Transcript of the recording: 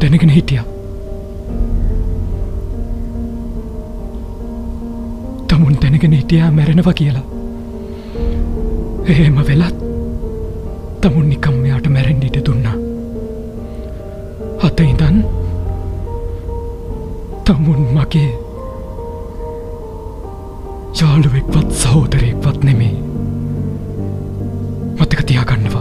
දැනගෙන හිටිය. තමුන් දැනගෙන හිටියා මැරෙනවා කියලා. එහෙම වෙලත් තමුන් නිකම් මෙයාට මැරෙන්ඩිට දුන්නා. අත ඉදන් තමුන් මගේ යාළුවෙක්වත් සහෝදරයෙක්වත් නෙමේ මතක තියාගන්නවා.